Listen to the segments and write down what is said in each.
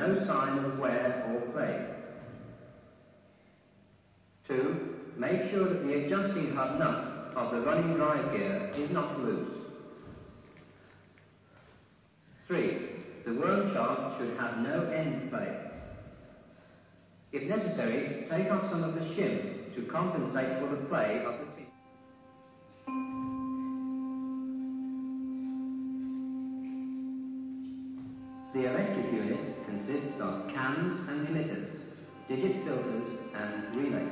no sign of wear or play. 2. Make sure that the adjusting hub nut of the running drive gear is not loose. 3. The worm shaft should have no end play. If necessary, take off some of the shim to compensate for the play of the teeth. The electric unit consists of cams and emitters, digit filters and relays.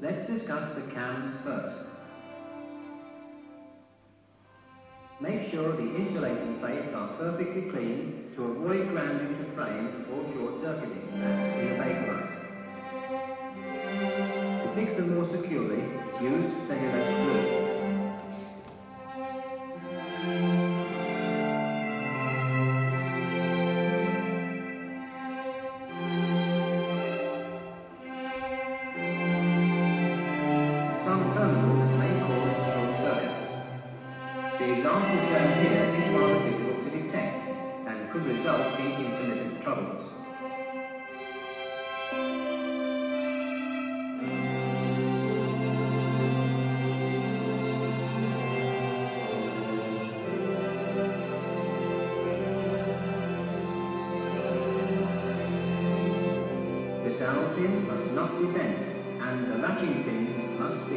Let's discuss the cams first. Make sure the insulating plates are perfectly clean to avoid grounding to frame or short-circuiting in the bakelite. To fix them more securely, use cellulose glue. The example shown here is rather difficult to detect and could result in intermittent troubles. The dowel pin must not be bent and the latching pins must